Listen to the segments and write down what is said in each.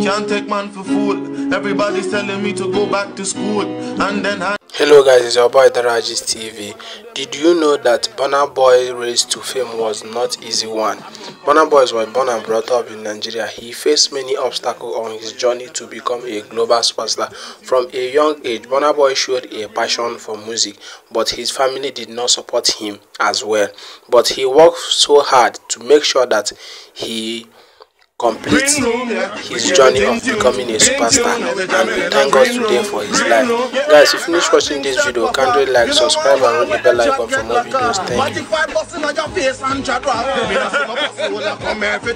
Can't take man for fool. Everybody's telling me to go back to school. And then I. Hello guys, it's your boy Dera gist TV. Did you know that Burna Boy race to fame was not easy one? Burna Boy was born and brought up in Nigeria. He faced many obstacles on his journey to become a global superstar. From a young age, Burna Boy showed a passion for music, but his family did not support him as well. But he worked so hard to make sure that he complete his journey of becoming a superstar and we thank God today for his life. Guys, if you finish watching this video, kindly like, subscribe and ring the bell icon for more videos. Thank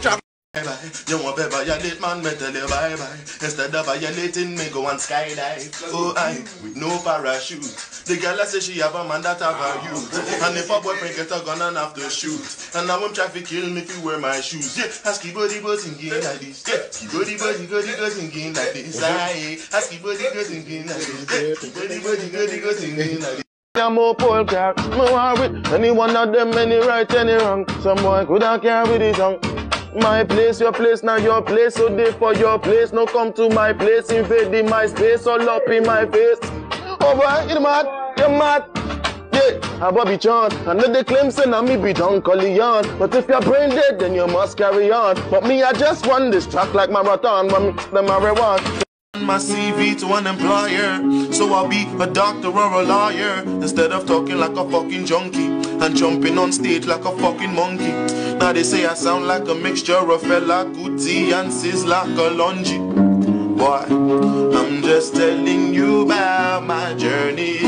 you. You want to violate man, me tell bye bye. Instead of violating me, go and skydive. Oh, I with no parachute. The girl I say she have a man that have a youth. And if a boyfriend get a gun and have to shoot. And now I'm trying kill me if you wear my shoes. Yeah, ask body body singing like this. Yeah, ski body body body go singing like this. Aye, ask body go singing like this. Yeah, body body body go singing like this. I'm more pole car, want with any one of them, any right, any wrong. Some boy could not care with his tongue. My place, your place, now your place, so they for your place. No come to my place, invading my space, all up in my face. Oh boy, you mad, you mad. Yeah, I Bobby John. I know they claim say now me be Don Corleone. But if your brain dead, then you must carry on. But me, I just run this track like marathon, when mix the marijuana my CV to an employer. So I'll be a doctor or a lawyer Instead of talking like a fucking junkie And jumping on stage like a fucking monkey. Now they say I sound like a mixture of Fela Kuti and Sizzla Kalonji Boy, I'm just telling you about my journey.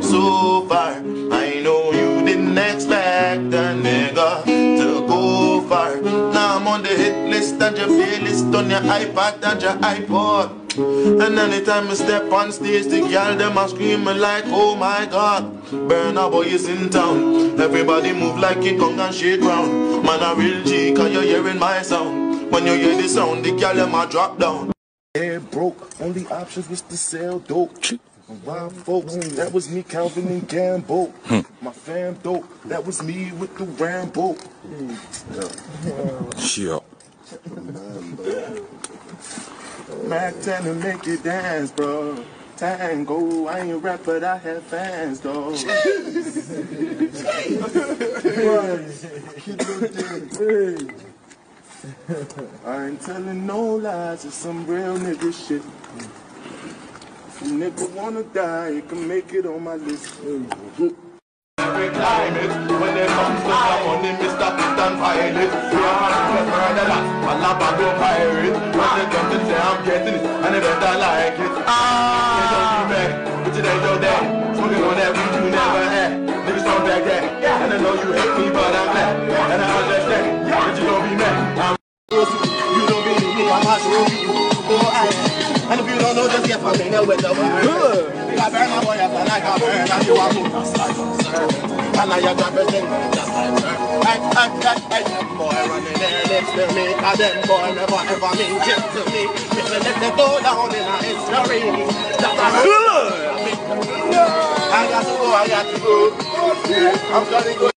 So far I know you didn't expect a nigga to go far. Now I'm on the hit list and your playlist on your iPad and your iPod and anytime I step on stage, the girl them a screaming like, oh my god. Burna Boy is in town. Everybody move like it Kong and shake ground. Man a real G, cause you're hearing my sound. When you hear the sound, the girl them a drop down. Yeah, broke. Only options was to sell dope. Wild folks, that was me, Calvin and Gambo. Hmm. My fam dope, that was me with the Rambo. Shit. Mac 10 to make you dance, bro. Tango, I ain't rap, but I have fans, though. I ain't telling no lies, it's some real nigga shit. If a nigga wanna die, you can make it on my list. Every climate, when it comes to the money, Mr. Pit and Pilot. We are man to murder that, a lava go pirate. And I understand that you don't be mad. I'm you don't be me, I'm not sure you. Oh, I And if you don't know, just get familiar with the word. I burn my boy up like I burn, and you are moving just like And now you're representing just like her. Hey, hey, hey, hey, boy running their lips to me, cause them boy never ever mean shit to me. If they let them go down in our history, that's a good. I got to go, I got to go. I'm gonna go